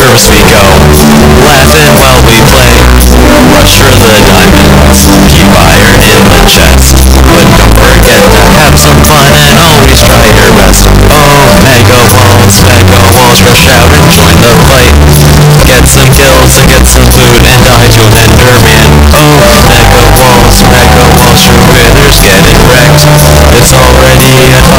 first we go, laughing while we play. Rush for the diamonds, keep iron in the chest. But don't forget to have some fun and always try your best. Oh, Mega Walls, Mega Walls, rush out and join the fight. Get some kills and get some food and die to an Enderman. Oh, Mega Walls, Mega Walls, your wither's getting wrecked. It's already at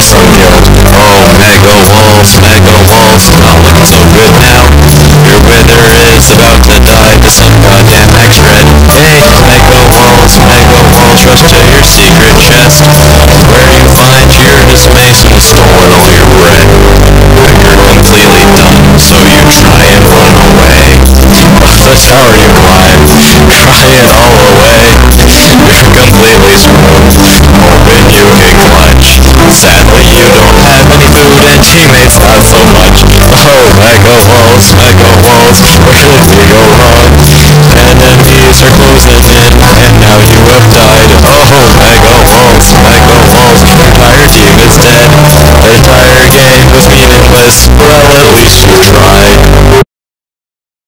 Oh, mega walls, mega walls, not looking so good now. Your wither is about to die to some goddamn max red. Hey, mega walls, mega walls, rush to your secret chest. Where you find your mason stolen all your bread. You're completely done, so you try and run away. But The tower you climb, try it tried.